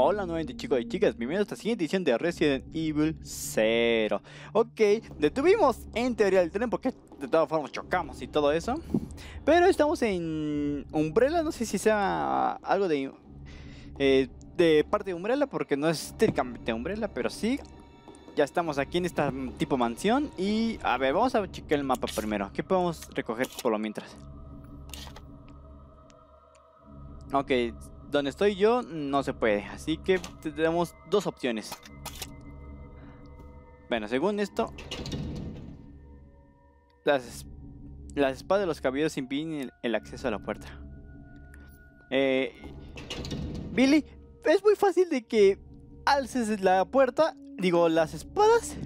Hola nuevamente chicos y chicas, bienvenidos a esta siguiente edición de Resident Evil 0 Ok, detuvimos en teoría el tren porque de todas formas chocamos y todo eso Pero estamos en Umbrella, no sé si sea algo de, eh, de parte de Umbrella porque no es técnicamente Umbrella, pero sí Ya estamos aquí en esta tipo mansión y a ver, vamos a checar el mapa primero ¿Qué podemos recoger por lo mientras? Ok, donde estoy yo no se puede. Así que tenemos dos opciones. Bueno, según esto... Las, las espadas de los caballeros impiden el, acceso a la puerta. Eh, Billy, es muy fácil de que alces la puerta, digo, las espadas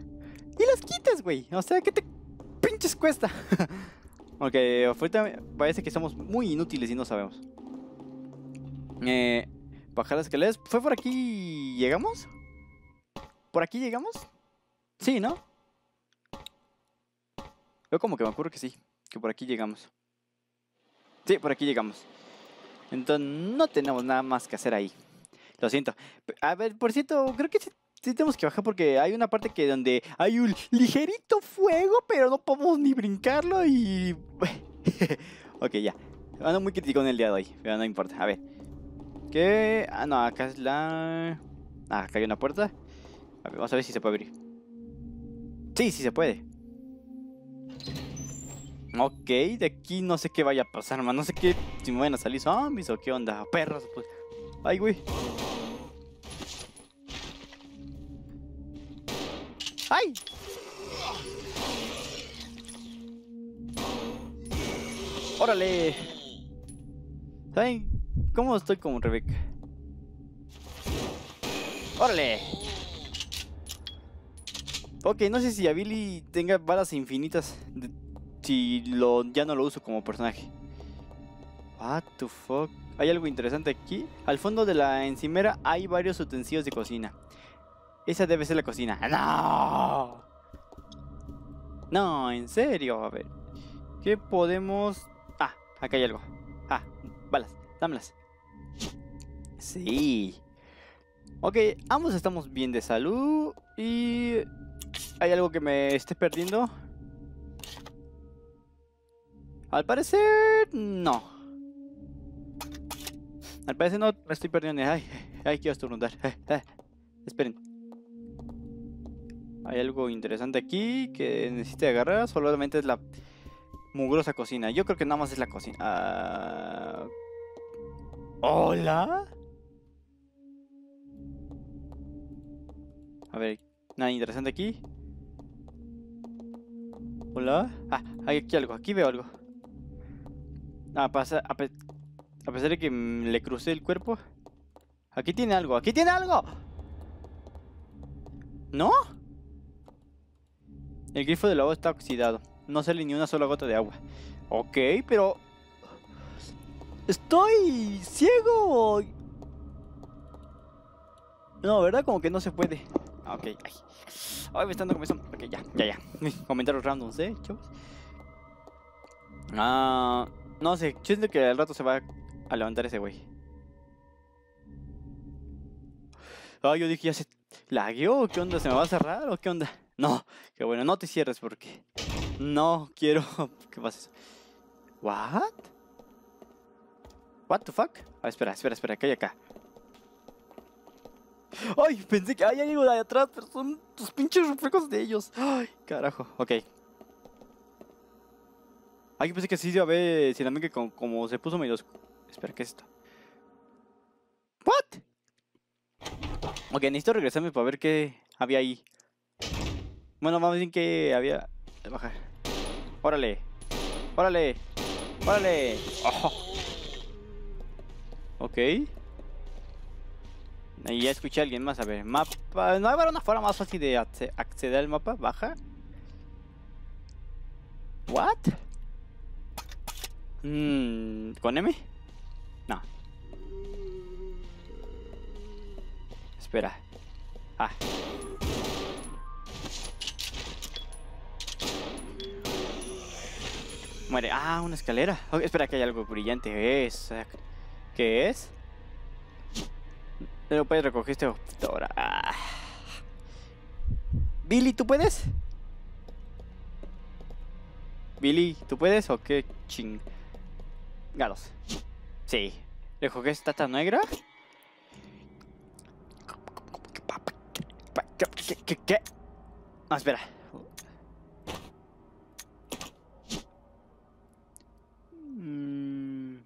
y las quites, güey. O sea, ¿qué te pinches cuesta? ok, ahorita parece que somos muy inútiles y no sabemos. Eh, bajar las escaleras. ¿Fue por aquí llegamos? ¿Por aquí llegamos? Sí, ¿no? Yo como que me acuerdo que sí, que por aquí llegamos. Sí, por aquí llegamos. Entonces no tenemos nada más que hacer ahí. Lo siento. A ver, por cierto, creo que sí, tenemos que bajar porque hay una parte que donde hay un ligerito fuego, pero no podemos ni brincarlo y... ok, ya. Ando muy crítico en el día de hoy, pero no importa. A ver. ¿Qué? Ah, no, acá es la... Ah, acá hay una puerta. A ver, vamos a ver si se puede abrir. Sí, sí se puede. Ok, de aquí no sé qué vaya a pasar, man. No sé qué, si me van a salir zombies o qué onda. Perros, pues. Ay, güey. ¡Ay! ¡Órale! ¿Saben ¿Cómo estoy como Rebeca? ¡Órale! Ok, no sé si a Billy tenga balas infinitas Si lo, ya no lo uso como personaje What the fuck Hay algo interesante aquí Al fondo de la encimera hay varios utensilios de cocina Esa debe ser la cocina ¡No! No, en serio, a ver ¿Qué podemos...? Ah, acá hay algo Ah, balas, dámelas Sí. Ok, ambos estamos bien de salud y... ¿Hay algo que me esté perdiendo? Al parecer, no. Al parecer no me estoy perdiendo. Ay, ay, quiero estornudar. esperen. Hay algo interesante aquí que necesite agarrar. Solamente es la mugrosa cocina. Yo creo que nada más es la cocina. Ah, ¿Hola? A ver, nada interesante aquí. Hola. Ah, hay aquí algo. Aquí veo algo. Ah, pasa, a, pesar de que le crucé el cuerpo. Aquí tiene algo. ¡Aquí tiene algo! ¿No? El grifo del agua está oxidado. No sale ni una sola gota de agua. Ok, pero... Estoy ciego. No, ¿verdad? Como que no se puede. Ah, ok, ay. Ay, me están dando comezón. Ok, ya, ya, ya. Comentarios randoms, ¿eh, chavos? Ah, no sé, siento que al rato se va a levantar ese güey. Ah, yo dije, ya se lagueó. ¿Qué onda? ¿Se me va a cerrar o qué onda? No, qué bueno, no te cierres porque no quiero ¿Qué pasa ¿What? ¿What the fuck? Ah, espera, espera, espera, ¿qué hay acá? Ay, pensé que hay algo de atrás, pero son tus pinches reflejos de ellos. Ay, carajo. Ok. Ay, pensé que sí a ver si que como, como se puso medio... Espera, ¿qué es esto? ¿What? Ok, necesito regresarme para ver qué había ahí. Bueno, vamos a ver qué había... Bajar. Órale. Órale. Órale. Oh. Ok. Y ya escuché a alguien más, a ver, mapa... ¿No hay una forma más fácil de acceder al mapa? ¿Baja? ¿What? Mm, ¿Con M? No. Espera. Ah. Muere. Ah, una escalera. espera, que hay algo brillante. Es... ¿Qué es? Pero este objeto ahora. Ah. Billy, ¿tú puedes? Billy, ¿tú puedes o qué chingados? Sí. ¿Recogí esta tata negra? ¿Qué, qué, qué? No, espera. Mm,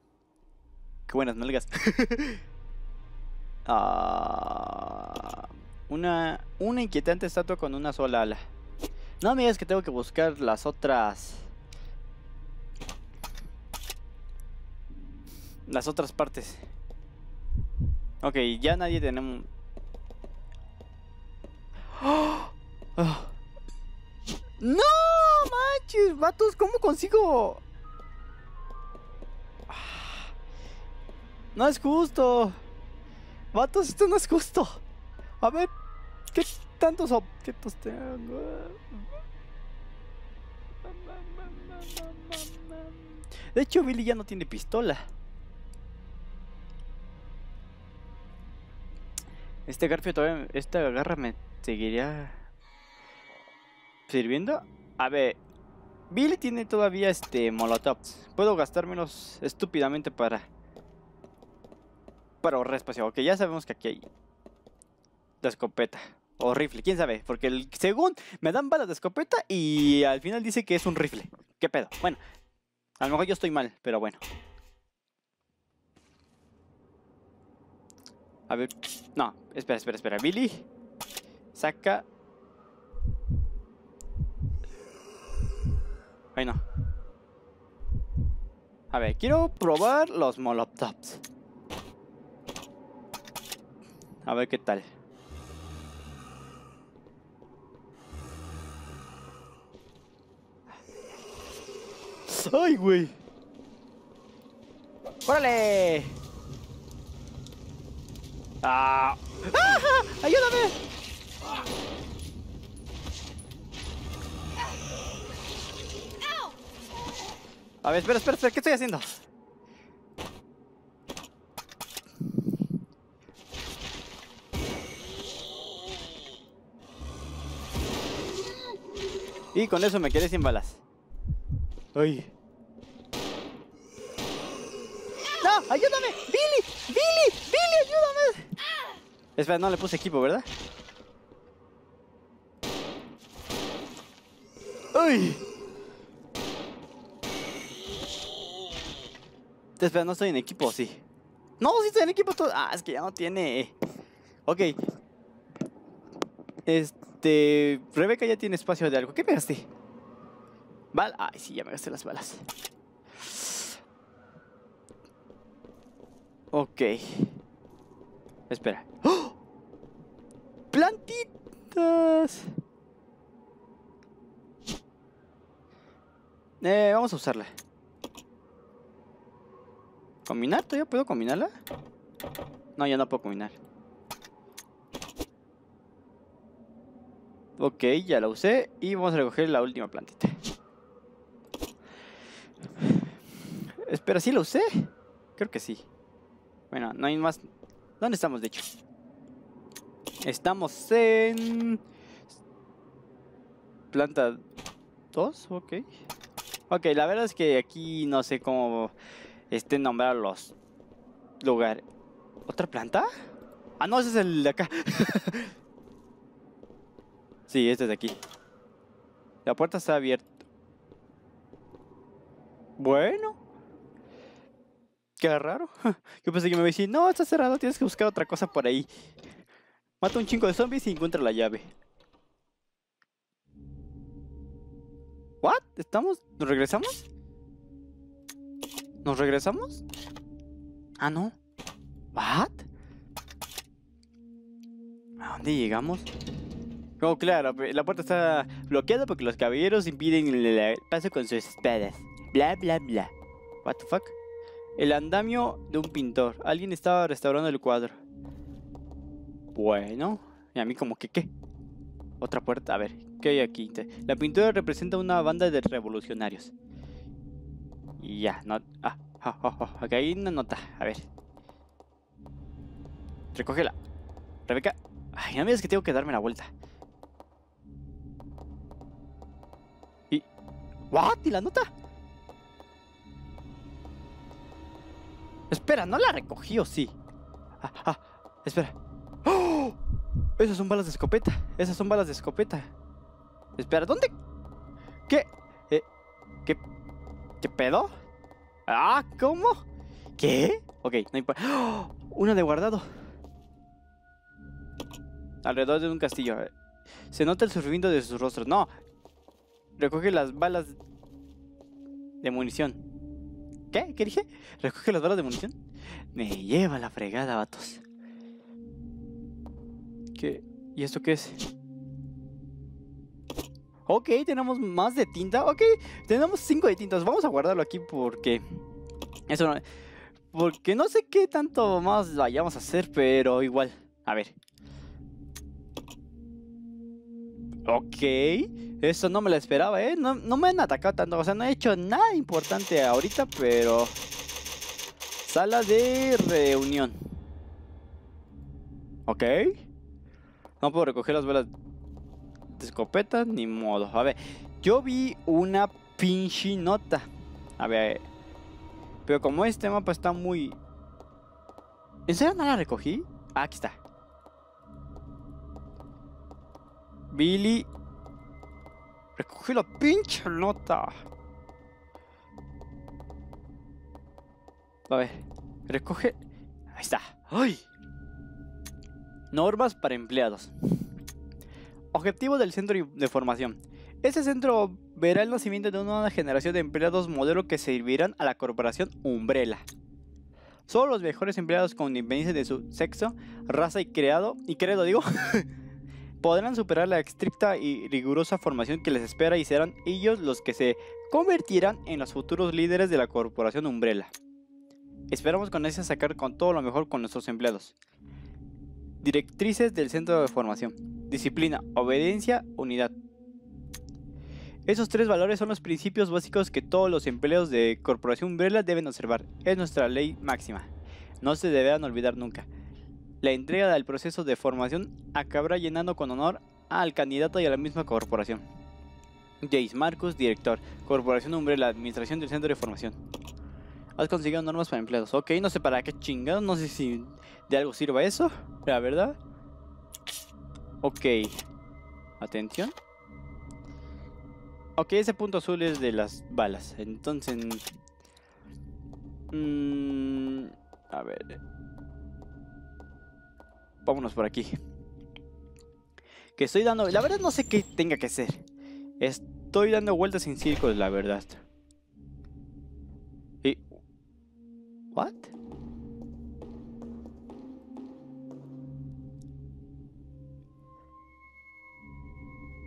Qué buenas nalgas. Ah, una, una inquietante estatua con una sola ala. No me digas que tengo que buscar las otras... Las otras partes. Ok, ya nadie tenemos... ¡Oh! ¡Ah! ¡No! ¡Manches! Vatos, ¿cómo consigo...? Ah, No es justo. Vatos, esto no es justo. A ver, ¿qué tantos objetos tengo? De hecho, Billy ya no tiene pistola. Este garfio todavía. Esta garra me seguiría. ¿Sirviendo? A ver. Billy tiene todavía este molotovs. Puedo gastármelos estúpidamente para. Ahorrar espacio. Ok, ya sabemos que aquí hay. La escopeta. O rifle, quién sabe. Porque el, según me dan balas de escopeta y al final dice que es un rifle. ¿Qué pedo? Bueno, a lo mejor yo estoy mal, pero bueno. A ver, no, espera, espera, espera. Billy, saca. Ay, no. A ver, quiero probar los molotovs. A ver qué tal. ¡Ay, güey! ¡Órale! ¡Ah! ¡Ah! ¡Ayúdame! A ver, espera, espera, espera, ¿qué estoy haciendo? Y con eso me quedé sin balas. ¡Ay! ¡No! ¡Ayúdame! ¡Billy! ¡Billy! ¡Billy! ¡Ayúdame! Espera, no le puse equipo, ¿verdad? ¡Uy! Espera, no estoy en equipo, sí. No, sí estoy en equipo todo. Ah, es que ya no tiene. Ok. Este. Rebeca ya tiene espacio de algo. ¿Qué pegaste? Bal. Ay, sí, ya me gasté las balas. Ok. Espera. ¡Oh! ¡Plantitas! Eh, vamos a usarla. ¿Combinar? ¿Todavía puedo combinarla? No, ya no puedo combinar. Ok, ya la usé. Y vamos a recoger la última plantita. Espera, ¿sí la usé? Creo que sí. Bueno, no hay más. ¿Dónde estamos, de hecho? Estamos en... Planta 2, ok. Ok, la verdad es que aquí no sé cómo estén nombrados los lugares. ¿Otra planta? Ah, no, ese es el de acá. sí, este es de aquí. La puerta está abierta. Bueno. Qué raro. Yo pensé que me iba a decir, no, está cerrado, tienes que buscar otra cosa por ahí. Mata un chingo de zombies y encuentra la llave. ¿What? ¿Estamos? ¿Nos regresamos? ¿Nos regresamos? Ah, no. ¿What? ¿A dónde llegamos? Oh, claro, la puerta está bloqueada porque los caballeros impiden el paso con sus espadas. Bla, bla, bla. What the fuck? El andamio de un pintor. Alguien estaba restaurando el cuadro. Bueno, y a mí como que qué. Otra puerta, a ver, ¿qué hay aquí? La pintura representa una banda de revolucionarios. Y ya, no... Ah, oh, oh, aquí hay una nota, a ver. Recógela. Rebeca. Ay, no me digas que tengo que darme la vuelta. ¿What? ¿Y la nota? Espera, ¿no la recogí o sí? Ah, ah, espera. ¡Oh! Esas son balas de escopeta. Esas son balas de escopeta. Espera, ¿dónde? ¿Qué? Eh, ¿Qué? ¿Qué pedo? Ah, ¿cómo? ¿Qué? Ok, no importa. ¡Oh! Una de guardado. Alrededor de un castillo. Se nota el sufrimiento de sus rostros. No. Recoge las balas de munición. ¿Qué? ¿Qué dije? Recoge las balas de munición. Me lleva la fregada, vatos. ¿Qué? ¿Y esto qué es? Ok, tenemos más de tinta. Ok, tenemos cinco de tintas. Vamos a guardarlo aquí porque... Eso no... Porque no sé qué tanto más vayamos a hacer, pero igual. A ver. Ok. Eso no me lo esperaba, ¿eh? No, no me han atacado tanto. O sea, no he hecho nada importante ahorita, pero... Sala de reunión. Ok. No puedo recoger las velas de escopeta, ni modo. A ver, yo vi una pinche nota. A ver. Pero como este mapa está muy... ¿En serio no la recogí? Ah, aquí está. Billy. Recogí la pinche nota. A ver. Recoge. Ahí está. ¡Ay! Normas para empleados. Objetivo del centro de formación. Este centro verá el nacimiento de una nueva generación de empleados modelo que servirán a la corporación Umbrella. Solo los mejores empleados con independencia de su sexo, raza y creado, y credo digo, podrán superar la estricta y rigurosa formación que les espera y serán ellos los que se convertirán en los futuros líderes de la corporación Umbrella. Esperamos con ese sacar con todo lo mejor con nuestros empleados. Directrices del centro de formación. Disciplina, obediencia, unidad. Esos tres valores son los principios básicos que todos los empleados de Corporación Umbrella deben observar. Es nuestra ley máxima. No se deberán olvidar nunca. La entrega del proceso de formación acabará llenando con honor al candidato y a la misma corporación. Jace Marcus, director, Corporación Umbrella, Administración del Centro de Formación. Has conseguido normas para empleados. Ok, no sé para qué chingados, no sé si de algo sirva eso, la verdad. Ok. Atención. Ok, ese punto azul es de las balas. Entonces... Mmm, a ver. Vámonos por aquí. Que estoy dando... La verdad no sé qué tenga que ser. Estoy dando vueltas en círculos, la verdad. ¿Y? ¿What?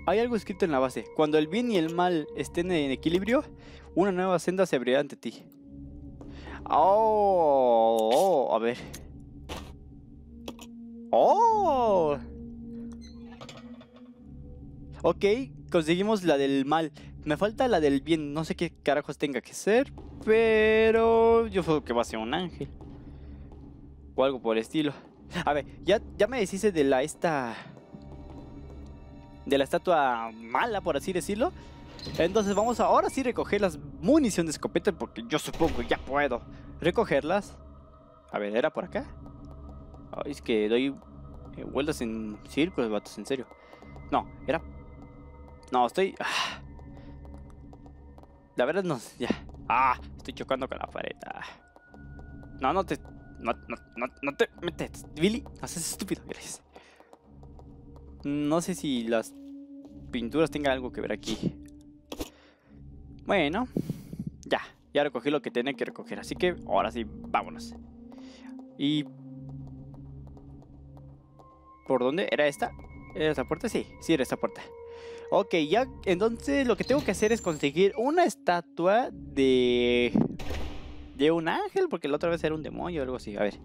Hay algo escrito en la base. Cuando el bien y el mal estén en equilibrio, una nueva senda se abrirá ante ti. Oh, oh, a ver. Oh. Ok, conseguimos la del mal. Me falta la del bien. No sé qué carajos tenga que ser. Pero yo creo que va a ser un ángel. O algo por el estilo. A ver, ya, ya me deshice de la esta de la estatua mala, por así decirlo. Entonces vamos ahora sí recoger las municiones de escopeta porque yo supongo ya puedo recogerlas. A ver, ¿era por acá? Es que doy eh, vueltas en círculos, vatos, en serio. No, era... No, estoy... Ah. La verdad no... Ya. Ah, estoy chocando con la pared. Ah. No, no te... No, no, no, no te metes, Billy. No seas estúpido, gracias. No sé si las pinturas tengan algo que ver aquí. Bueno, ya, ya recogí lo que tenía que recoger. Así que ahora sí, vámonos. Y... ¿Por dónde? ¿Era esta? ¿Era esta puerta? Sí, sí era esta puerta. Ok, ya, entonces lo que tengo que hacer es conseguir una estatua de... De un ángel, porque la otra vez era un demonio o algo así. A ver.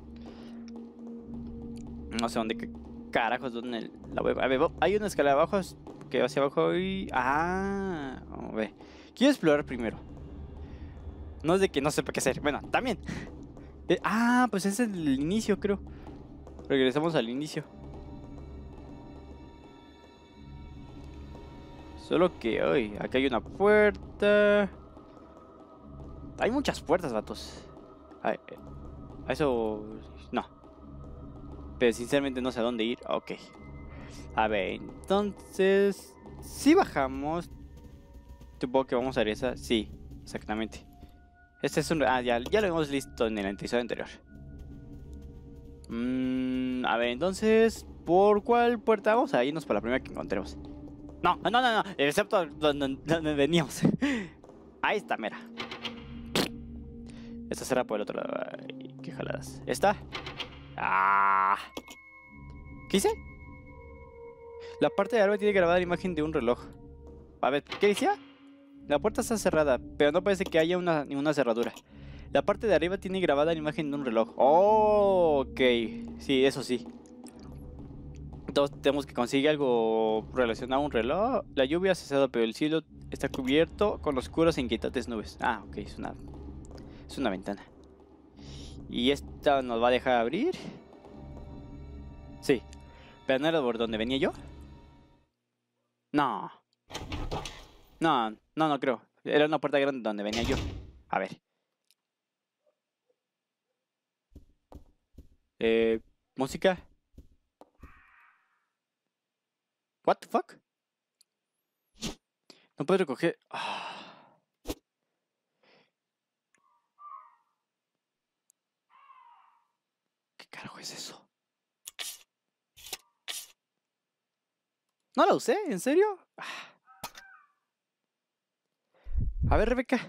No sé dónde carajos, dónde la voy a ver. Hay una escalera abajo que va hacia abajo y... Ah, a ver. Quiero explorar primero. No es de que no sepa qué hacer. Bueno, también. ah, pues es el inicio, creo. Regresamos al inicio. Solo que hoy, aquí hay una puerta. Hay muchas puertas, vatos. Ay, eso. No. Pero sinceramente no sé a dónde ir. Ok. A ver, entonces. Si bajamos. Supongo que vamos a esa. Sí, exactamente. Este es un. Ah, ya, ya lo hemos listo en el episodio anterior. Mm, a ver, entonces. ¿Por cuál puerta vamos a irnos por la primera que encontremos? No, no, no, no. Excepto donde, donde veníamos. Ahí está, mira. Esta será por el otro lado. Ay, qué jaladas. ¿Esta? ¡Ah! ¿Qué hice? La parte de arriba tiene grabada la imagen de un reloj. A ver, ¿qué decía? La puerta está cerrada, pero no parece que haya una, ninguna cerradura. La parte de arriba tiene grabada la imagen de un reloj. Oh, ok. Sí, eso sí. Entonces tenemos que conseguir algo relacionado a un reloj. La lluvia ha cesado, pero el cielo está cubierto con oscuras e inquietantes nubes. Ah, ok, es una, es una ventana. Y esta nos va a dejar abrir. Sí. Pero no era por donde venía yo. No. No, no, no creo. Era una puerta grande donde venía yo. A ver. Eh, música. What the fuck? No puedo recoger. Ah. ¿Qué carajo es eso? No la usé, ¿en serio? Ah. A ver, Rebeca.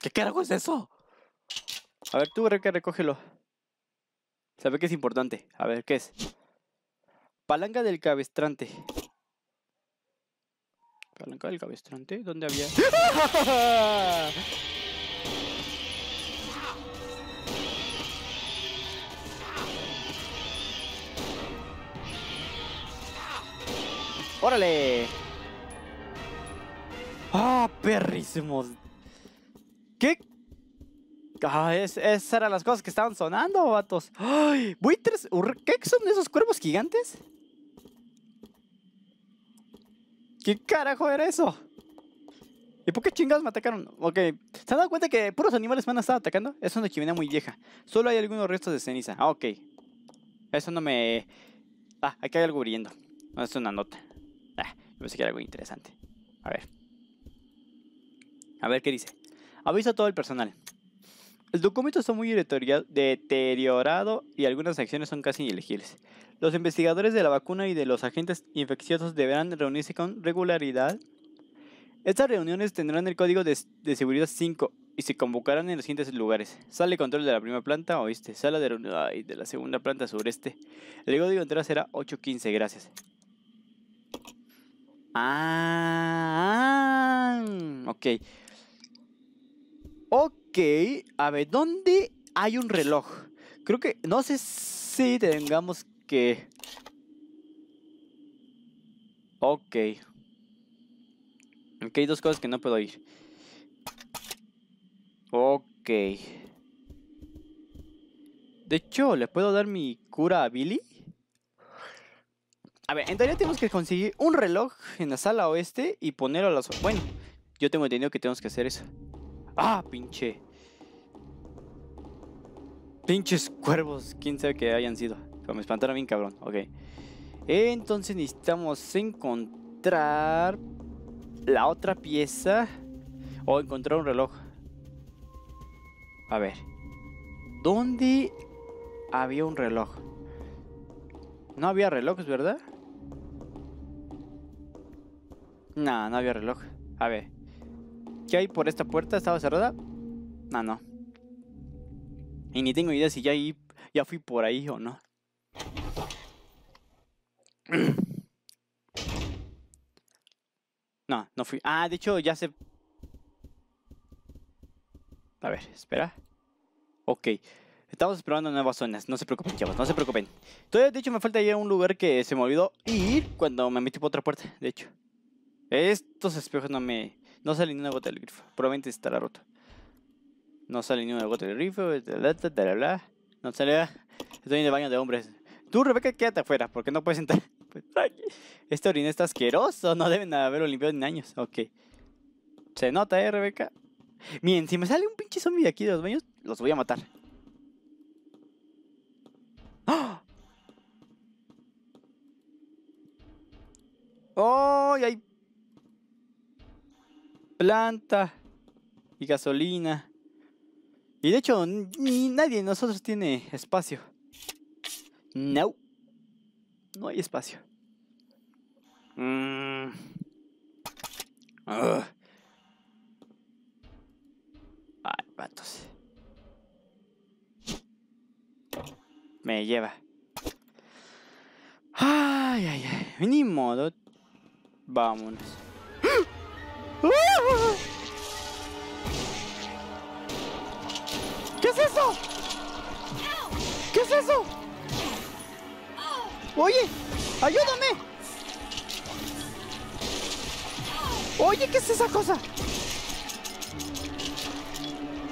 ¿Qué carajo es eso? A ver, tú, Rebeca, recógelo. Sabe que es importante. A ver, ¿qué es? Palanca del cabestrante. Palanca del cabestrante. ¿Dónde había? ¡Órale! ¡Ah, perrísimos! ¿Qué? Ah, es, esas eran las cosas que estaban sonando, vatos. ¡Ay! ¿Buitres? ¿Qué son esos cuervos gigantes? ¿Qué carajo era eso? ¿Y por qué chingados me atacaron? Ok, ¿se han dado cuenta que puros animales me han estado atacando? Es una chimenea muy vieja. Solo hay algunos restos de ceniza. Ah, ok. Eso no me... Ah, aquí hay algo brillando. No, es una nota. Ah, pensé que era algo interesante. A ver. A ver qué dice. Aviso a todo el personal. El documento está muy deteriorado y algunas acciones son casi ilegibles. Los investigadores de la vacuna y de los agentes infecciosos deberán reunirse con regularidad. Estas reuniones tendrán el código de, seguridad 5 y se convocarán en los siguientes lugares. Sala de control de la primera planta oeste, sala de reunión de la segunda planta sureste. El código entrada será 815, gracias. Ah, ok. Ok, a ver, ¿dónde hay un reloj? Creo que, no sé si tengamos que... Ok. Ok, hay dos cosas que no puedo ir. Ok. De hecho, ¿le puedo dar mi cura a Billy? A ver, en teoría tenemos que conseguir un reloj en la sala oeste y ponerlo a las... Bueno, yo tengo entendido que tenemos que hacer eso. Ah, pinche. Pinches cuervos, quién sabe que hayan sido. Me espantaron bien cabrón, ok. Entonces necesitamos encontrar la otra pieza o encontrar un reloj. A ver. ¿Dónde había un reloj? No había relojes, ¿verdad? No, no había reloj. A ver. ¿Qué hay por esta puerta? ¿Estaba cerrada? No, no. Y ni tengo idea si ya, ya fui por ahí o no. No, no fui. Ah, de hecho ya sé. A ver, espera. Ok. Estamos explorando nuevas zonas. No se preocupen, chavos. No se preocupen. Todavía, de hecho, me falta ya un lugar que se me olvidó ir cuando me metí por otra puerta. De hecho. Estos espejos no me... No sale ni una gota del grifo. Probablemente estará roto. No sale ni una gota del grifo. Bla, bla, bla, no sale... Estoy en el baño de hombres. Tú, Rebeca, quédate afuera, porque no puedes entrar. Pues, este orina está asqueroso, no deben haberlo limpiado en años. Ok. Se nota, ¿eh, Rebeca? Miren, si me sale un pinche zombie de aquí de los baños, los voy a matar. ¡Oh! ¡Oh! Y hay planta y gasolina. Y de hecho, ni nadie de nosotros tiene espacio. No. No hay espacio. Mm. Ay, patos. Me lleva. Ay, ay, ay. Ni modo. Vámonos. ¿Qué es eso? ¿Qué es eso? Oye, ayúdame. Oye, ¿qué es esa cosa?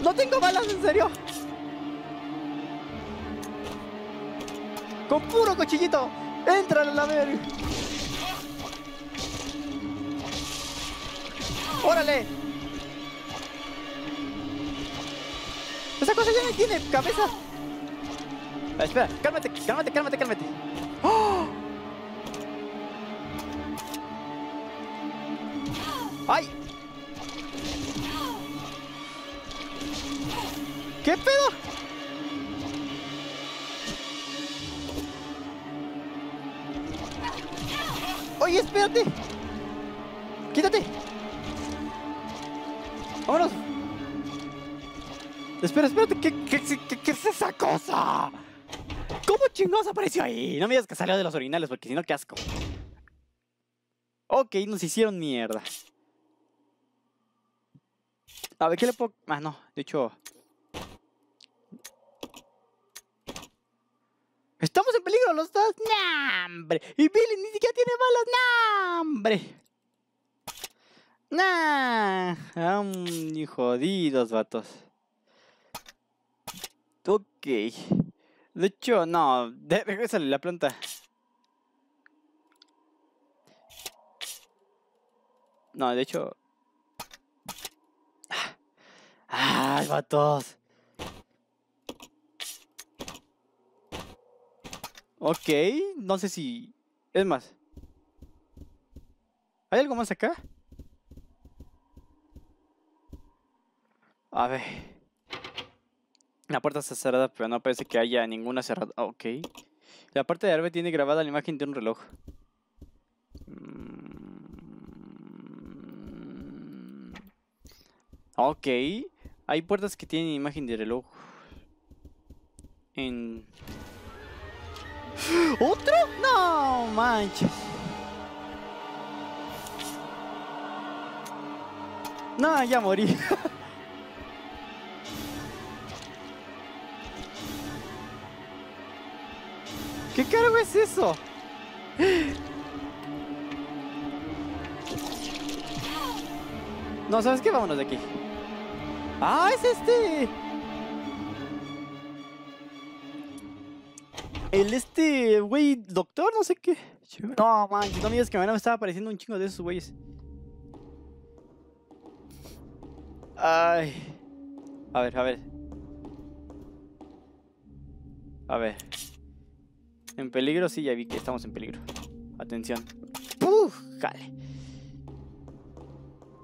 No tengo balas, en serio. Con puro cuchillito. Entra a la verga. ¡Órale! Esa cosa ya no tiene cabeza. Ah, espera, cálmate, cálmate, cálmate, cálmate. ¡Oh! ¡Ay! ¿Qué pedo? Oye, espérate. Quítate. Vámonos. Espera, espérate. ¿Qué, qué, qué, es esa cosa? ¿Cómo chingados apareció ahí? No me digas que salió de los originales, porque si no, qué asco. Ok, nos hicieron mierda. A ver, ¿qué le puedo...? Ah, no, de hecho... ¡Estamos en peligro los dos! ¡Nah, hombre! Y Billy ni siquiera tiene balas. ¡Nah, hombre! ¡Nah! Um, jodidos, vatos. Ok. De hecho, no. De regresale la planta. No, de hecho... ¡Ah, vatos! Ok, no sé si... Es más. ¿Hay algo más acá? A ver. La puerta está cerrada, pero no parece que haya ninguna cerrada. Ok. La parte de arriba tiene grabada la imagen de un reloj. Mm. Ok. Hay puertas que tienen imagen de reloj. ¿Otro? No manches. No, ya morí. ¿Qué cargo es eso? No, ¿sabes qué? Vámonos de aquí. ¡Ah, es este! El este, güey, doctor, no sé qué. No, manches, no me digas que me estaba apareciendo un chingo de esos güeyes. Ay. A ver, a ver. A ver. En peligro, sí, ya vi que estamos en peligro. Atención. ¡Puf! Jale.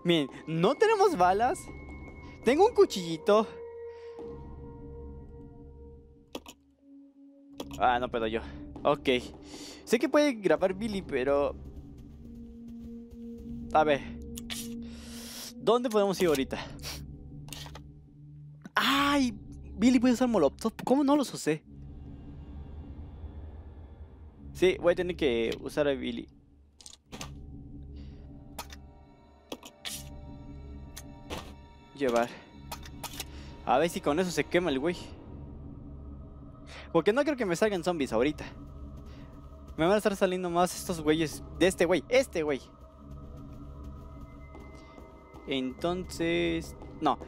Miren, no tenemos balas. Tengo un cuchillito. Ah, no puedo yo. Ok. Sé que puede grabar Billy, pero... A ver. ¿Dónde podemos ir ahorita? ¡Ay! Billy puede usar molotov. ¿Cómo no los usé? Sí, voy a tener que usar a Billy. llevar. A ver si con eso se quema el güey. Porque no creo que me salgan zombies ahorita. Me van a estar saliendo más estos güeyes. De este güey. Este güey. Entonces... No.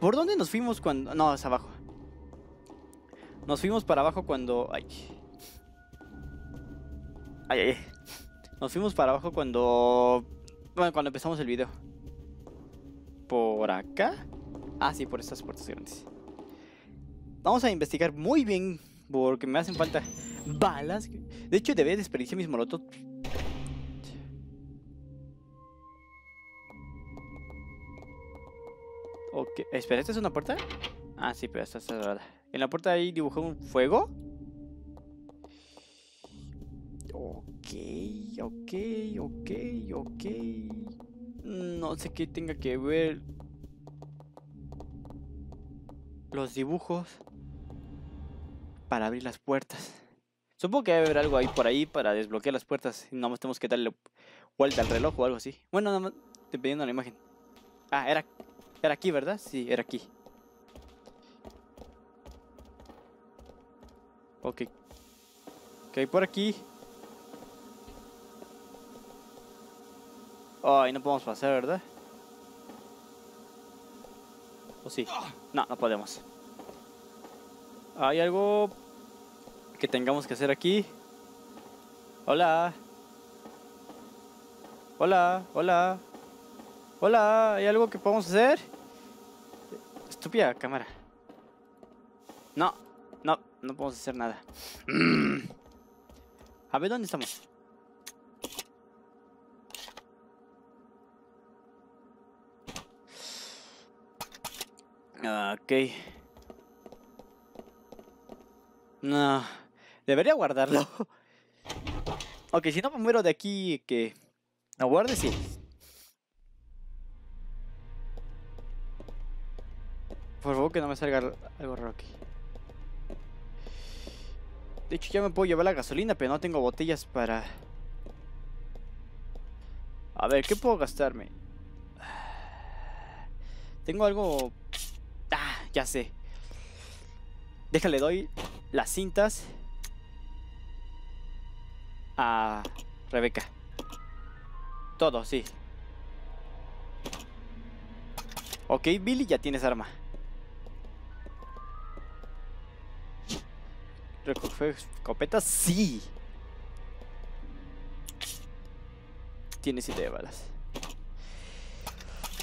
¿Por dónde nos fuimos cuando...? No, es abajo. Nos fuimos para abajo cuando... Ay. Ay, ay. Nos fuimos para abajo cuando... Bueno, cuando empezamos el video. ¿Por acá? Ah, sí, por estas puertas grandes. Vamos a investigar muy bien porque me hacen falta balas. De hecho, debe desperdiciar mis molotov. Ok, espera, ¿esta es una puerta? Ah, sí, pero está cerrada. En la puerta ahí dibujó un fuego. Ok, ok, ok, ok. No sé qué tenga que ver los dibujos para abrir las puertas. Supongo que debe haber algo ahí por ahí para desbloquear las puertas. Y más tenemos que darle vuelta al reloj o algo así. Bueno, nada más dependiendo de la imagen. Ah, era, era aquí, ¿verdad? Sí, era aquí. Ok. Ok, por aquí. Ay, no podemos pasar, ¿verdad? ¿O sí? No, no podemos. Hay algo que tengamos que hacer aquí. Hola. Hola, hola. Hola, ¿hay algo que podemos hacer? Estúpida cámara. No, no, no podemos hacer nada. A ver, ¿dónde estamos? Ok. No. Debería guardarlo. Ok, si no me muero de aquí, que... No guarde, sí. Por favor que no me salga algo raro aquí. De hecho ya me puedo llevar la gasolina, pero no tengo botellas para... A ver, ¿qué puedo gastarme? Tengo algo... Ya sé. Déjale, doy las cintas a Rebeca. Todo, sí. Ok, Billy, ya tienes arma. ¿Recoger escopetas? Sí. Tiene siete balas.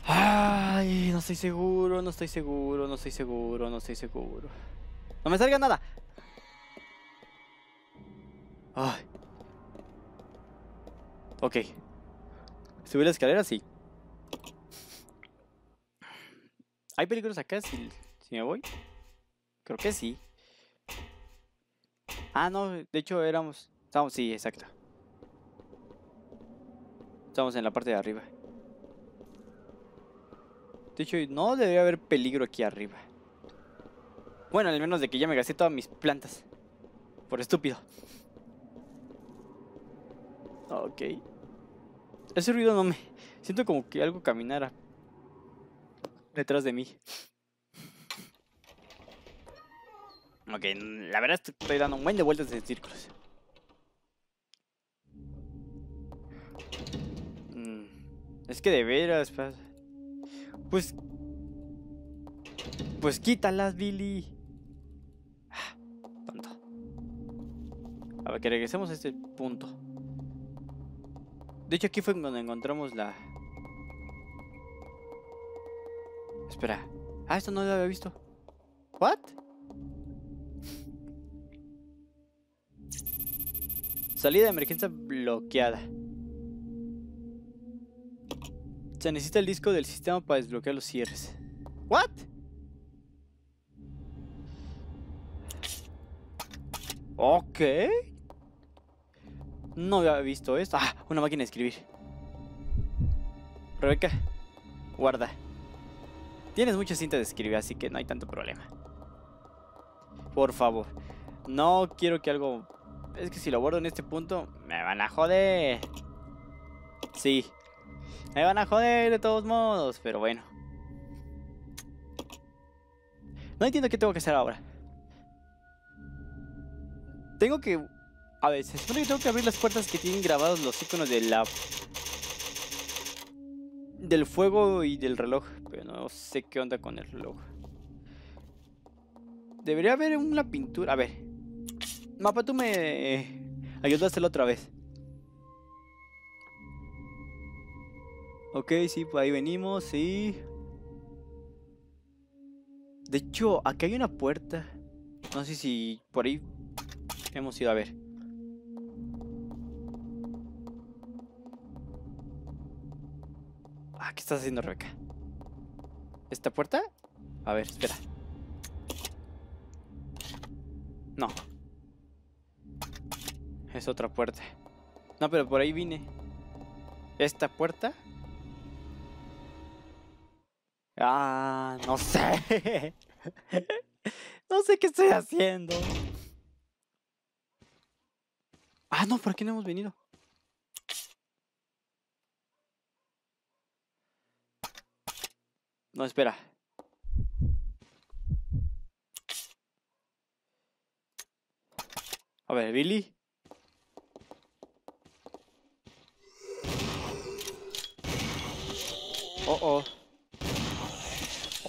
Ay, no estoy seguro, no estoy seguro, no estoy seguro, no estoy seguro. No me salga nada. Ay. Ok. ¿Subir la escalera? Sí. ¿Hay peligros acá si, si me voy? Creo que sí. Ah, no, de hecho éramos... Estamos, sí, exacto. Estamos en la parte de arriba. De hecho, no debería haber peligro aquí arriba. Bueno, al menos de que ya me gasté todas mis plantas. Por estúpido. Ok. Ese ruido no me... Siento como que algo caminara. Detrás de mí. Ok, la verdad estoy dando un buen de vueltas en círculos. Mm, es que de veras, pues... Pues quítalas, Billy. Ah, tonto. A ver, que regresemos a este punto. De hecho, aquí fue donde encontramos la... Espera. Ah, esto no lo había visto. ¿What? Salida de emergencia bloqueada. Se necesita el disco del sistema para desbloquear los cierres. ¿What? Ok. No había visto esto. Ah, una máquina de escribir. Rebeca, guarda. Tienes mucha cinta de escribir, así que no hay tanto problema. Por favor. No quiero que algo es que si lo guardo en este punto, me van a joder. Sí. Me van a joder de todos modos, pero bueno. No entiendo qué tengo que hacer ahora. Tengo que... A ver, se que tengo que abrir las puertas que tienen grabados los iconos de la... Del fuego y del reloj. Pero no sé qué onda con el reloj. Debería haber una pintura. A ver, Mapa, tú me ayudaste la otra vez. Ok, sí, por ahí venimos, sí. De hecho, aquí hay una puerta. No sé si por ahí hemos ido a ver. Ah, ¿qué estás haciendo, Rebeca? ¿Esta puerta? A ver, espera. No. Es otra puerta. No, pero por ahí vine. ¿Esta puerta? Ah, no sé. no sé qué estoy haciendo. Ah, no, ¿por qué no hemos venido? No, espera. A ver, Billy. Oh, oh.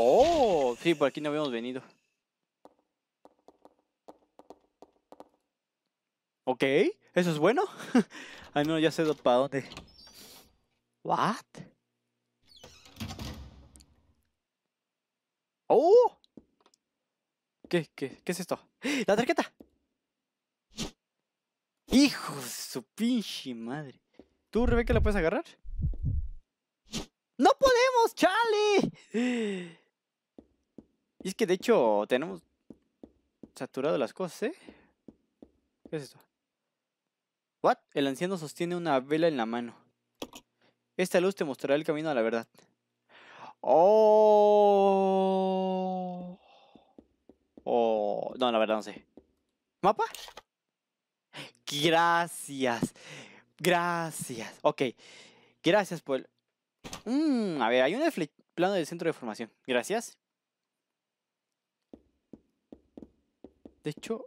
Oh, sí, por aquí no habíamos venido. Ok, eso es bueno. Ay, no, ya sé para dónde. What? ¡Oh! ¿Qué, qué, qué es esto? ¡La tarjeta! ¡Hijo de su pinche madre! ¿Tú, Rebeca, la puedes agarrar? ¡No podemos, Charlie! Y es que de hecho tenemos saturado las cosas, ¿eh? ¿Qué es esto? ¿What? El anciano sostiene una vela en la mano. Esta luz te mostrará el camino a la verdad. Oh. Oh. No, la verdad no sé. ¿Mapa? Gracias. Gracias. Ok. Gracias por... El... Mm, a ver, hay un plano del centro de formación. Gracias. De hecho...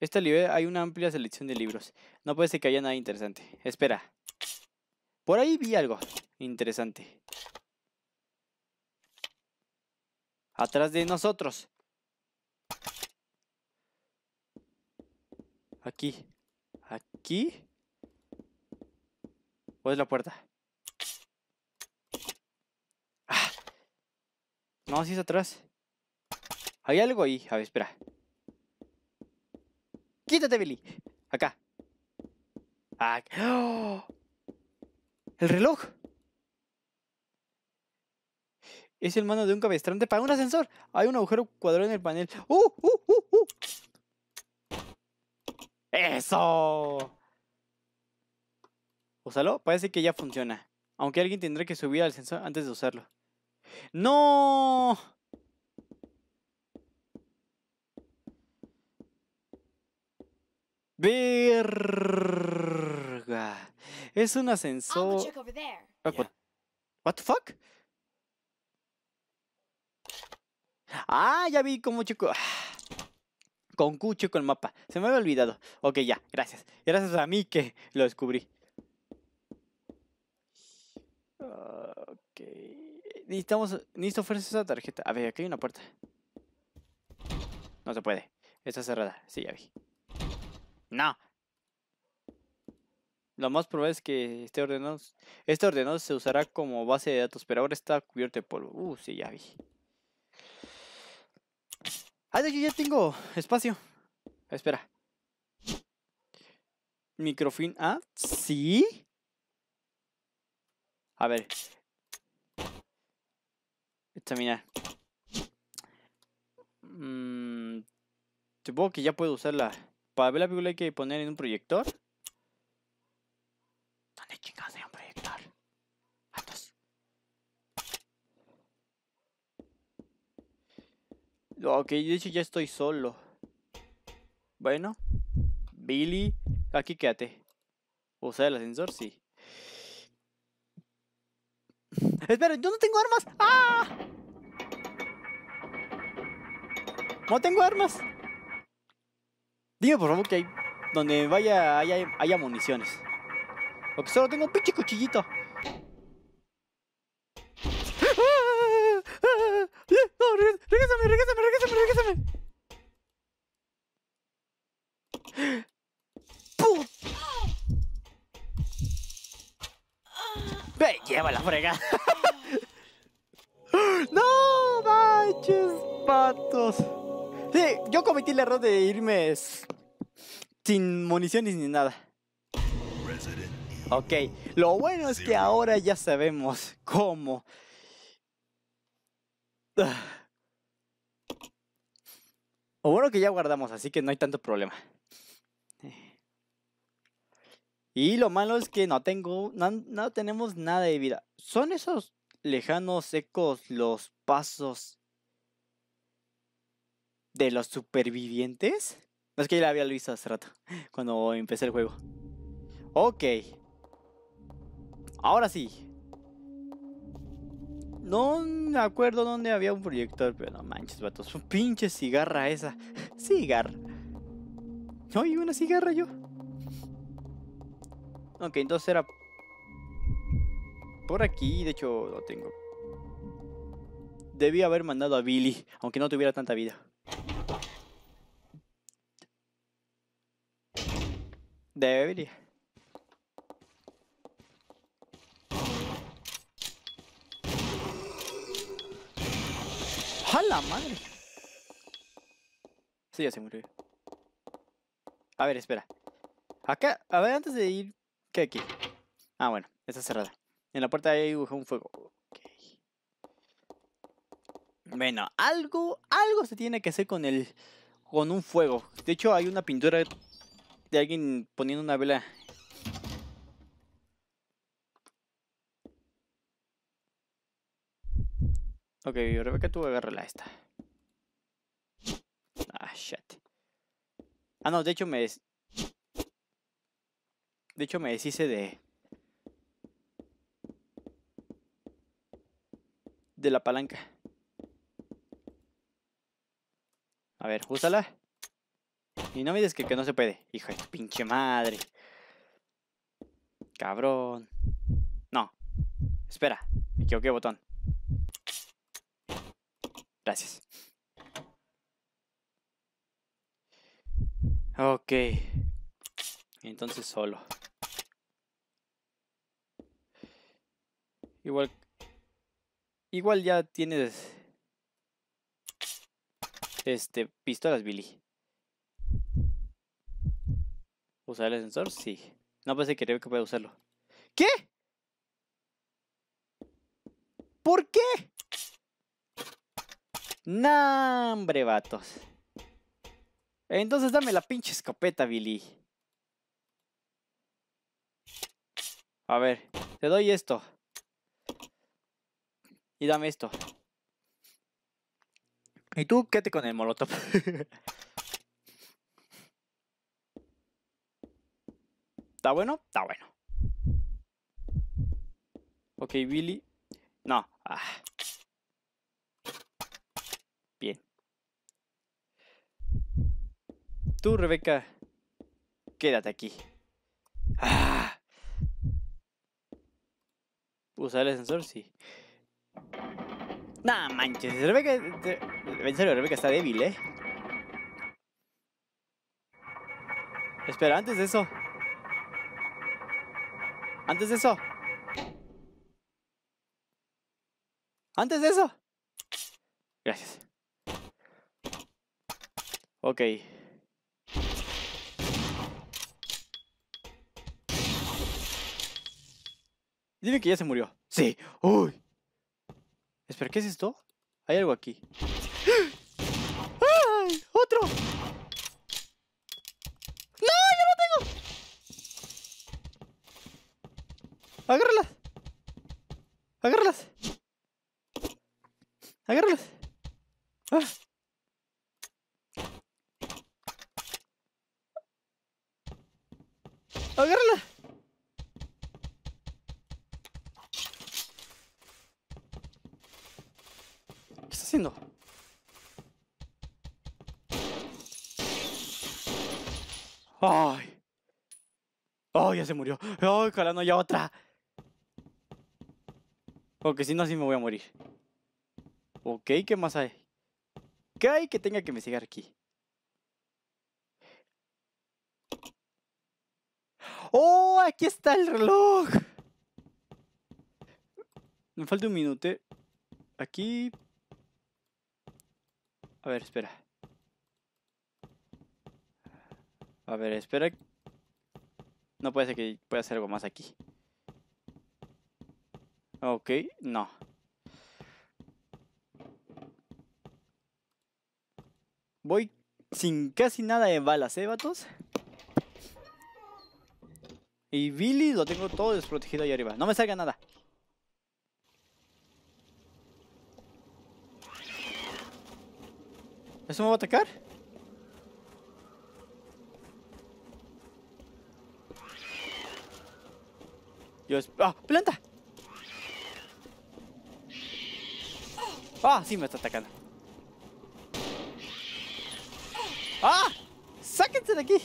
Esta libro hay una amplia selección de libros. No puede ser que haya nada interesante. Espera. Por ahí vi algo interesante. Atrás de nosotros. Aquí. Aquí. ¿O es la puerta? Ah. No, si es atrás. Hay algo ahí. A ver, espera. Quítate, Billy. Acá. Ah. ¡Oh! El reloj. Es el mano de un cabestrante para un ascensor. Hay un agujero cuadrado en el panel. ¡Uh, uh, uh, uh! ¡Eso! Úsalo. Parece que ya funciona. Aunque alguien tendrá que subir al ascensor antes de usarlo. ¡No! Verga. Es un ascensor. Ah, what, the fuck? Ah, ya vi cómo chico. Ah, con Q con el mapa. Se me había olvidado. Ok, ya, gracias. Gracias a mí que lo descubrí. Ok. Necesitamos. Necesito fuerza esa tarjeta. A ver, aquí hay una puerta. No se puede. Está cerrada. Sí, ya vi. No, lo más probable es que este ordenador, este ordenador se usará como base de datos, pero ahora está cubierto de polvo. Uh, sí, ya vi. Ah, de hecho ya tengo espacio. Espera. Microfin. Ah, sí. A ver. Examinar. Mm, supongo que ya puedo usarla. Para ver la película hay que poner en un proyector. ¿Dónde chingados hay un proyector? Ok, de hecho ya estoy solo. Bueno. Billy. Aquí quédate. ¿Usar el ascensor? Sí. Espera, yo no tengo armas. ¡Ah! No tengo armas. Dime por favor que hay, donde vaya haya, haya municiones. Porque solo tengo un pinche cuchillito. No, regresame, regresame, regresame, regresame. lleva la fregada. ¡No manches, patos! Sí, yo cometí el error de irme sin municiones ni nada. Ok, lo bueno es que ahora ya sabemos cómo. O bueno que ya guardamos, así que no hay tanto problema. Y lo malo es que no tengo, no, no tenemos nada de vida. ¿Son esos lejanos secos los pasos de los supervivientes? No es que ya la había visto hace rato, cuando empecé el juego. Ok. Ahora sí. No me acuerdo dónde había un proyector, pero no manches, vatos. Un pinche cigarra esa. Cigarra. Oye, una cigarra yo. Ok, entonces era por aquí. De hecho, lo tengo. Debí haber mandado a Billy, aunque no tuviera tanta vida. Debería. ¡A la madre! Sí, ya se murió. A ver, espera. Acá, a ver, antes de ir... ¿Qué aquí? Ah, bueno, está cerrada. En la puerta hay un fuego. Bueno, algo, algo se tiene que hacer con el... Con un fuego. De hecho, hay una pintura de alguien poniendo una vela Ok, Rebeca, tú agárrala esta. Ah, shit. Ah, no, de hecho me... De hecho me deshice de... De la palanca. A ver, úsala. Y no me dices que, que no se puede. Hija de pinche madre. Cabrón. No. Espera. Me equivoqué botón. Gracias. Ok. Entonces solo. Igual. Igual ya tienes. Este. Pistolas, Billy. ¿Usar el ascensor? Sí. No pensé que creo que pueda usarlo. ¿Qué? ¿Por qué? Nah, hombre, vatos. Entonces dame la pinche escopeta, Billy. A ver, te doy esto. Y dame esto. Y tú quédate con el molotov. ¿Está bueno? Está bueno. Ok, Billy. No. Ah. Tú, Rebeca, quédate aquí. Ah. ¿Usar el ascensor? Sí. Nah, manches. Rebeca. En serio, Rebeca está débil, ¿eh? Espera, antes de eso. Antes de eso. Antes de eso. Gracias. Ok. Dime que ya se murió. Sí. Uy. Espera, ¿qué es esto? Hay algo aquí. ¡Ay! ¡Otro! ¡No! ¡Ya lo tengo! Agárralas. Agárralas. Agárralas. Ah. Agárralas. haciendo? ¡Ay! ¡Ay, ya se murió! ¡Ay, ojalá no haya otra! Porque si no, así me voy a morir. Ok, ¿qué más hay? ¿Qué hay que tenga que investigar aquí? ¡Oh! Aquí está el reloj. Me falta un minuto. Aquí. A ver, espera. A ver, espera. No puede ser que pueda hacer algo más aquí. Ok, no. Voy sin casi nada de balas, ¿eh, vatos? Y Billy lo tengo todo desprotegido ahí arriba. No me salga nada. ¿Eso me va a atacar? Dios. ¡Ah! ¡Planta! ¡Ah! Sí me está atacando. ¡Ah! ¡Sáquense de aquí!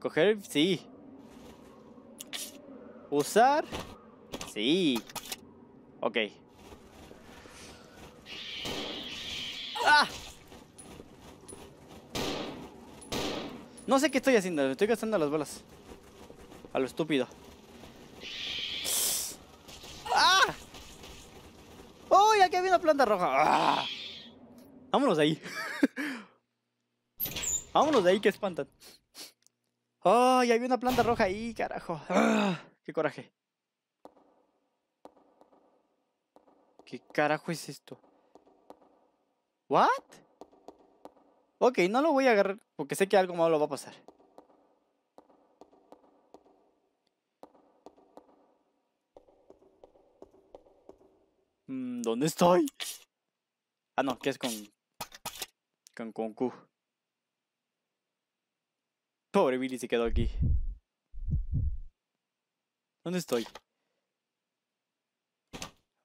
Coger, sí. Usar, sí. Ok. ¡Ah! No sé qué estoy haciendo, me estoy gastando las bolas. A lo estúpido. ¡Ah! ¡Uy! aquí había una planta roja. ¡Ah! Vámonos de ahí. Vámonos de ahí que espantan. ¡Ay! había una planta roja ahí, carajo. ¡Ah! ¡Qué coraje! ¿Qué carajo es esto? ¿What? Ok, no lo voy a agarrar porque sé que algo malo va a pasar. ¿Dónde estoy? Ah, no, que es con... Con, con Q. Pobre Billy se quedó aquí. ¿Dónde estoy?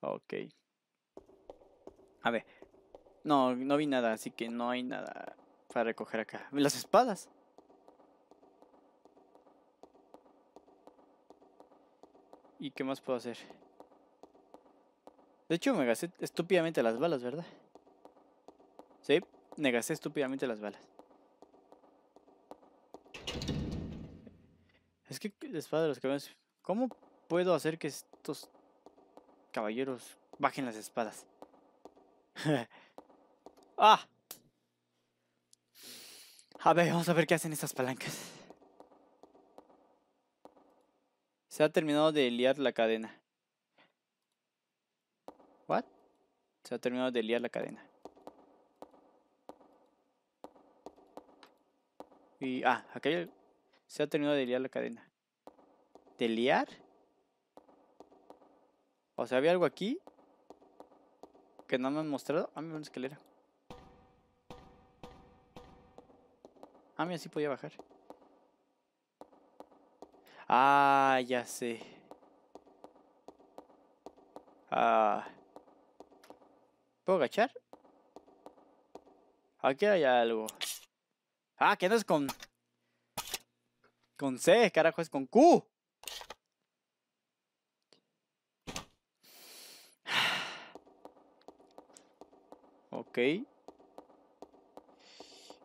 Ok. A ver. No, no vi nada, así que no hay nada para recoger acá. Las espadas. ¿Y qué más puedo hacer? De hecho, me gasté estúpidamente las balas, ¿verdad? Sí, me gasté estúpidamente las balas. Es que la espada de los caballeros... ¿Cómo puedo hacer que estos caballeros bajen las espadas? ¡Ah! A ver, vamos a ver qué hacen estas palancas. Se ha terminado de liar la cadena. ¿What? Se ha terminado de liar la cadena. Y, ah, acá se ha terminado de liar la cadena. ¿De liar? O sea, había algo aquí que no me han mostrado. Ah, mira una escalera. Ah, mira, sí podía bajar. Ah, ya sé. Ah. ¿Puedo agachar? Aquí hay algo. Ah, que no es con... Con C, carajo, es con Q. Ok.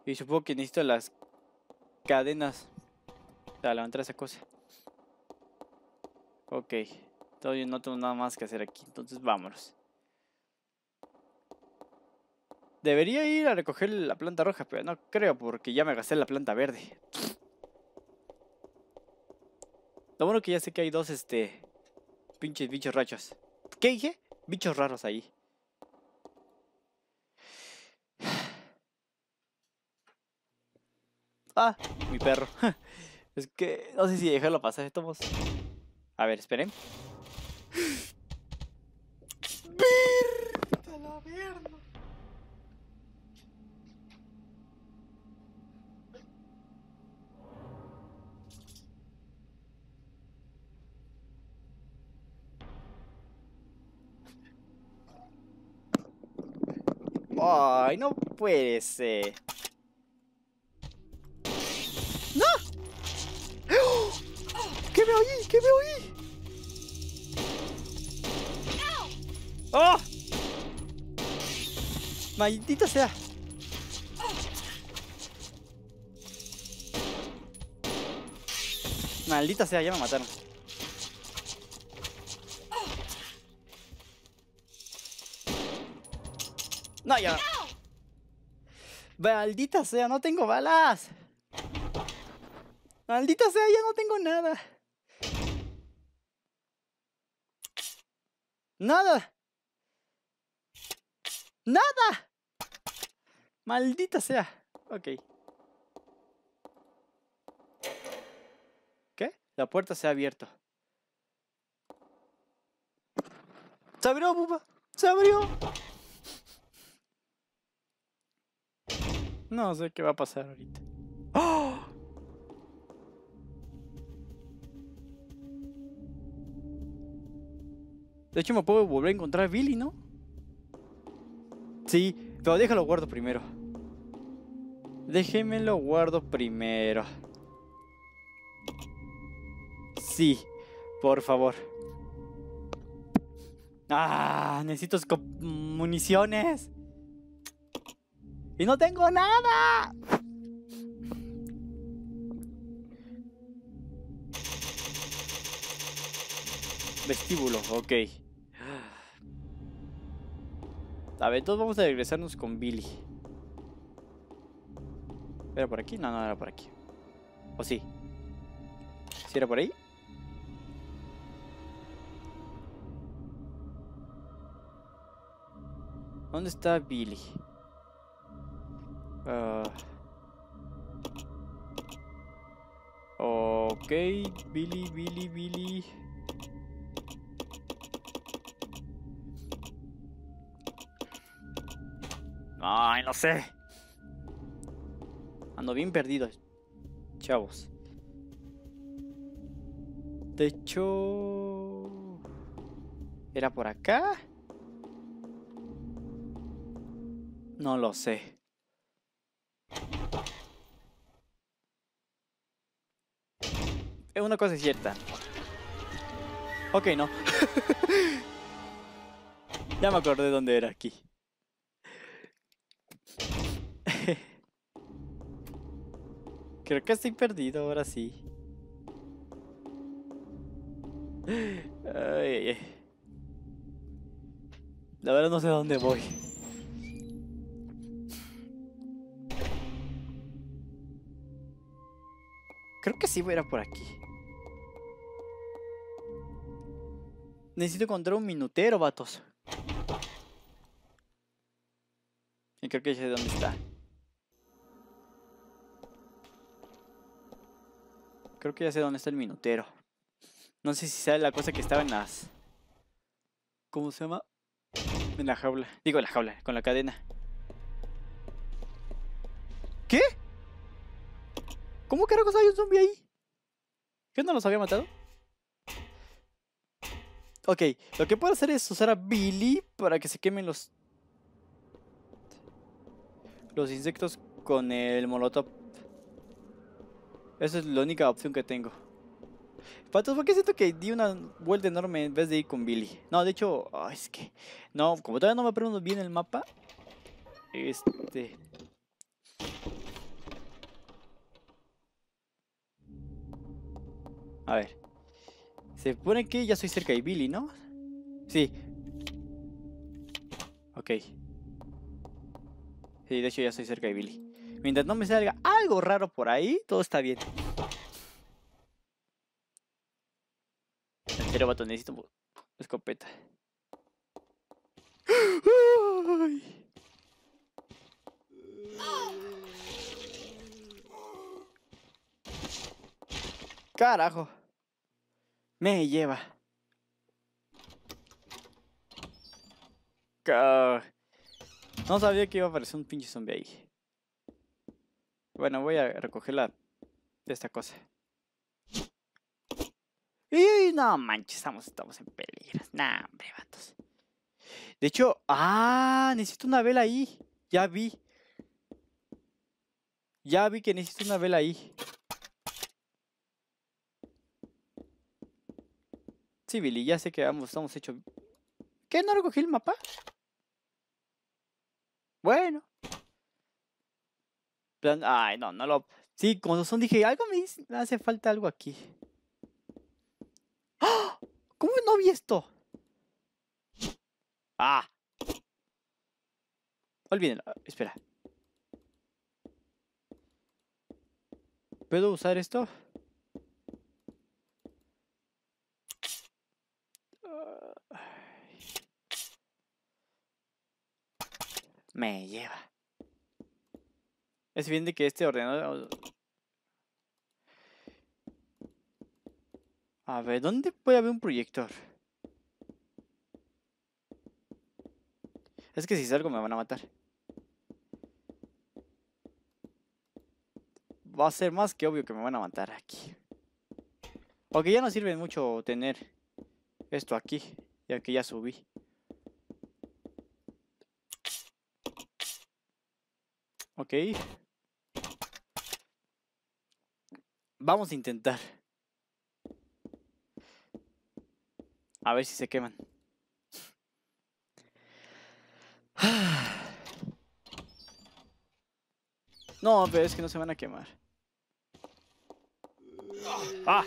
Y supongo que necesito las cadenas para levantar esa cosa. Ok. Todavía no tengo nada más que hacer aquí. Entonces vámonos. Debería ir a recoger la planta roja, pero no creo porque ya me gasté la planta verde. Lo bueno que ya sé que hay dos, este... Pinches bichos rachos. ¿Qué dije? Bichos raros ahí. Ah, mi perro. Es que no sé si dejarlo pasar. Estamos. A ver, esperen. Ay, no puede ser. ¡No! ¿Qué veo ahí? ¿Qué veo ahí? ¡Oh! Maldita sea. Maldita sea, ya me mataron. No, ya. Maldita sea, no tengo balas. Maldita sea, ya no tengo nada. Nada. Nada. Maldita sea. Ok. ¿Qué? La puerta se ha abierto. Se abrió, buba. Se abrió. No sé qué va a pasar ahorita. ¡Oh! De hecho, me puedo volver a encontrar a Billy, ¿no? Sí, pero déjalo guardo primero. Déjemelo guardo primero. Sí, por favor. Ah, necesito municiones. Y no tengo nada. Vestíbulo, ok. A ver, entonces vamos a regresarnos con Billy. ¿Era por aquí? No, no era por aquí. ¿O sí? ¿Sí era por ahí? ¿Dónde está Billy? Uh... Ok, Billy, Billy, Billy. Ay, no sé. Ando bien perdido, chavos. De hecho... ¿Era por acá? No lo sé. Es una cosa cierta. Ok, no. ya me acordé dónde era aquí. Creo que estoy perdido ahora sí. Ay, La verdad no sé a dónde voy. Creo que sí voy a ir por aquí. Necesito encontrar un minutero, vatos. Y creo que ya sé dónde está. Creo que ya sé dónde está el minutero. No sé si sabe la cosa que estaba en las... ¿Cómo se llama? En la jaula. Digo, en la jaula, con la cadena. ¿Qué? ¿Cómo carajos hay un zombie ahí? ¿Qué no los había matado? Ok, lo que puedo hacer es usar a Billy para que se quemen los... Los insectos con el molotov. Esa es la única opción que tengo. Patos, ¿por qué siento que di una vuelta enorme en vez de ir con Billy? No, de hecho, es que... No, como todavía no me pregunto bien el mapa. Este... A ver. Se supone que ya soy cerca de Billy, ¿no? Sí. Ok. Sí, de hecho ya soy cerca de Billy. Mientras no me salga algo raro por ahí, todo está bien. Pero vato, necesito escopeta. Carajo. Me lleva. No sabía que iba a aparecer un pinche zombie ahí. Bueno, voy a recoger la de esta cosa. Y no manches, estamos, estamos en peligro. Nah, hombre, vatos. De hecho, ah, necesito una vela ahí. Ya vi. Ya vi que necesito una vela ahí. Sí, Billy, ya sé que vamos, estamos hechos. ¿Qué? ¿No recogí el mapa? Bueno. Ay, no, no lo. Sí, cuando son dije, algo me dice, hace falta algo aquí. ¡Ah! ¿Cómo no vi esto? Ah. Olvídenlo. Espera. ¿Puedo usar esto? Me lleva. Es bien de que este ordenador... A ver, ¿dónde puede haber un proyector? Es que si salgo me van a matar. Va a ser más que obvio que me van a matar aquí. Porque ya no sirve mucho tener esto aquí, ya que ya subí. Ok. Vamos a intentar. A ver si se queman. No, pero es que no se van a quemar. ¡Ah!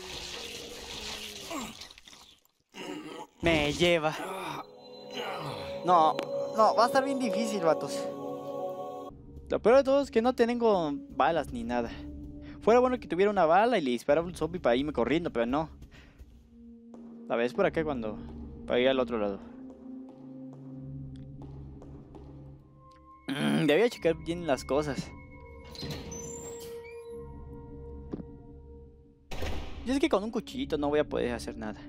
Me lleva. No, no, va a estar bien difícil, vatos. Lo peor de todo es que no tengo balas ni nada. Fuera bueno que tuviera una bala y le disparara un zombie para irme corriendo, pero no. La vez por acá cuando... Para ir al otro lado. Mm, debía checar bien las cosas. Yo sé que con un cuchillito no voy a poder hacer nada.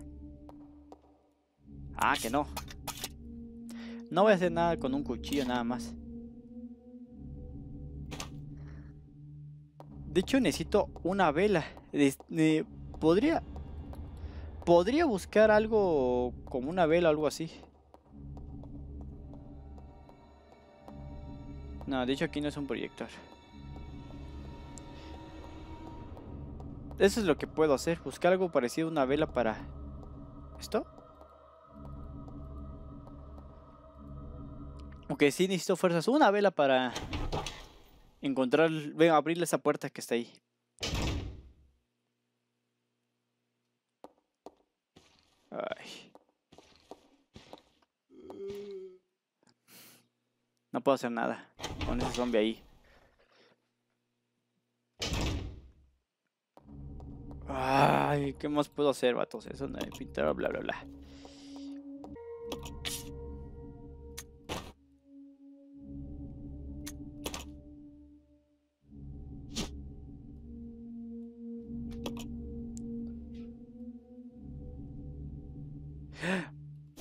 Ah, que no. No voy a hacer nada con un cuchillo nada más. De hecho necesito una vela. podría... Podría buscar algo como una vela o algo así. No, de hecho aquí no es un proyector. Eso es lo que puedo hacer. Buscar algo parecido a una vela para... ¿Esto? Ok, sí necesito fuerzas. Una vela para encontrar... Ven, abrirle esa puerta que está ahí. Ay. No puedo hacer nada con ese zombie ahí. Ay, ¿qué más puedo hacer, vatos? Eso no pintar, bla, bla, bla.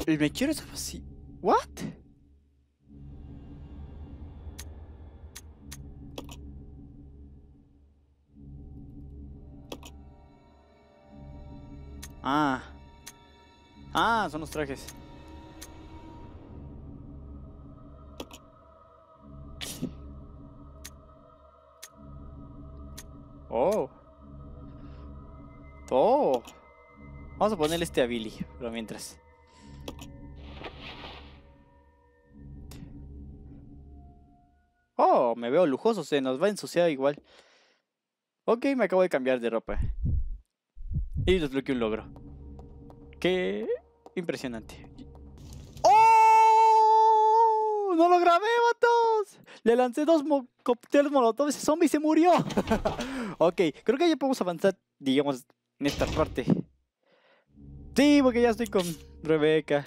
El mechero es así. ¿What? Ah. Ah, son los trajes. Oh. Oh. Vamos a ponerle este a Billy, pero mientras. Lujoso, se nos va a ensuciar igual. Ok, me acabo de cambiar de ropa. Y desbloqueé un logro. Qué impresionante. ¡Oh! ¡No lo grabé, vatos! Le lancé dos cócteles molotov ese zombie se murió. ok, creo que ya podemos avanzar, digamos, en esta parte. Sí, porque ya estoy con Rebeca.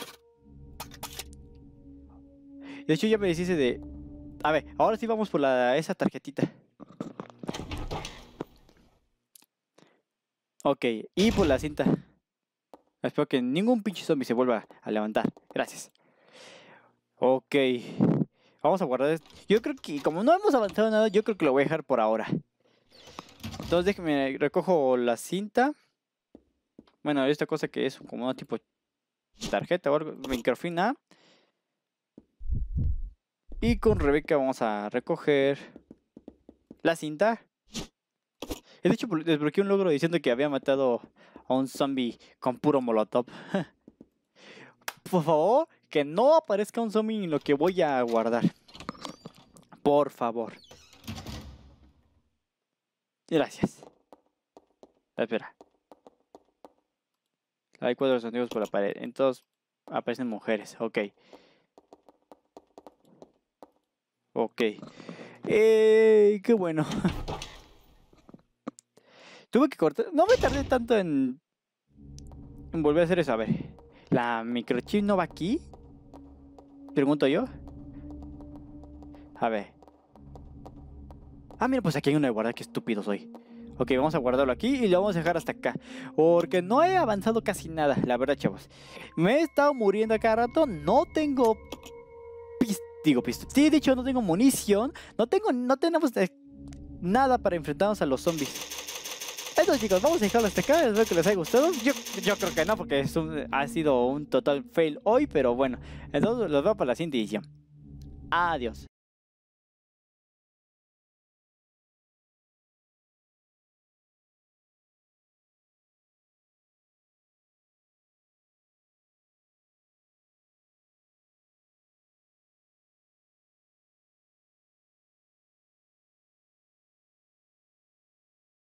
De hecho, ya me deshice de... A ver, ahora sí vamos por esa tarjetita. Ok, y por la cinta. Espero que ningún pinche zombie se vuelva a levantar. Gracias. Ok. Vamos a guardar esto. Yo creo que como no hemos avanzado nada, yo creo que lo voy a dejar por ahora. Entonces déjenme, recojo la cinta. Bueno, esta cosa que es como un tipo tarjeta o algo, microfina. Y con Rebeca vamos a recoger la cinta. He dicho, desbloqueé un logro diciendo que había matado a un zombie con puro molotov. Por favor, que no aparezca un zombie en lo que voy a guardar. Por favor. Gracias. Espera. Hay cuatro sonidos por la pared. Entonces aparecen mujeres. Ok. Ok. Eh, qué bueno. Tuve que cortar. No me tardé tanto en, en volver a hacer eso. A ver. ¿La microchip no va aquí? Pregunto yo. A ver. Ah, mira, pues aquí hay una de guardar. Qué estúpido soy. Ok, vamos a guardarlo aquí y lo vamos a dejar hasta acá. Porque no he avanzado casi nada, la verdad, chavos. Me he estado muriendo cada rato. No tengo... Digo, pisto. Sí, de hecho, no tengo munición. No tengo... No tenemos eh, nada para enfrentarnos a los zombies. Entonces chicos, vamos a dejarlo hasta acá, espero que les haya gustado. Yo, yo creo que no, porque es un- ha sido un total fail hoy, pero bueno. Entonces los veo para la siguiente edición. Adiós.